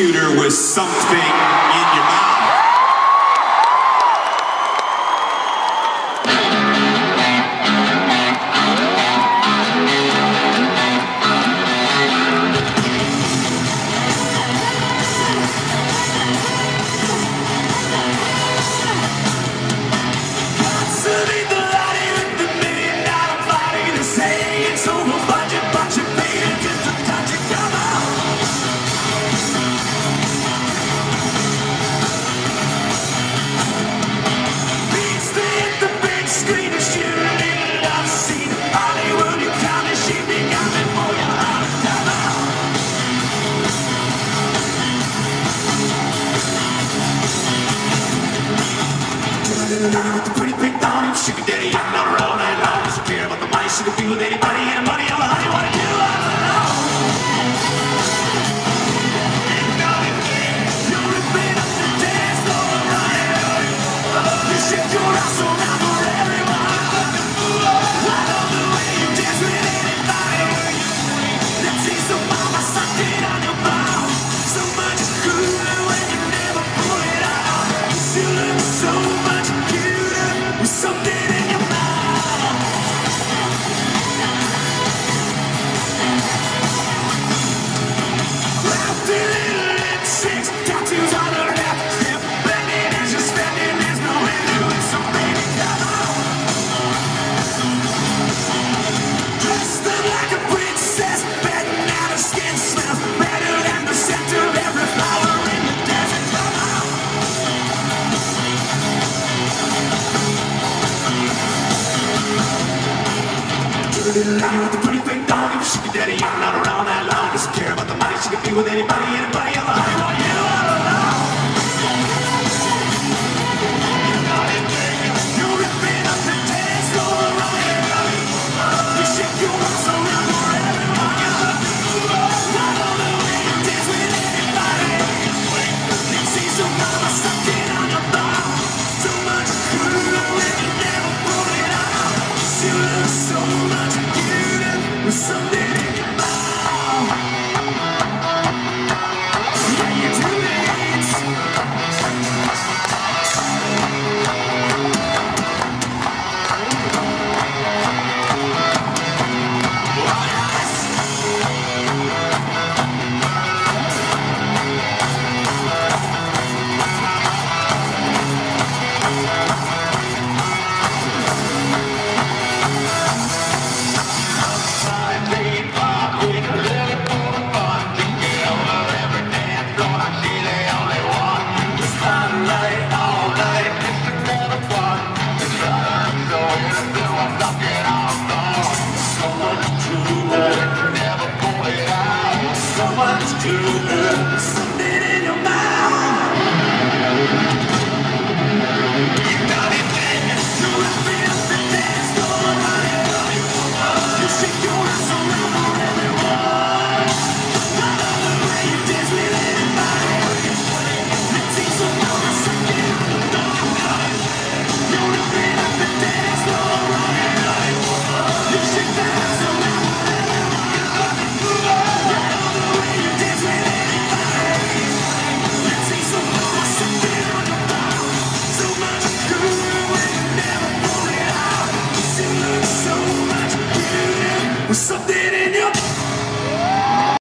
prosecutor was something Anybody, not around, I disappear, the mice you can feel with anybody in a a little lady with the pretty fake dog. If she sugar daddy ain't not around that long, doesn't care about the money. She could be with anybody, anybody. Something in your mind. We're something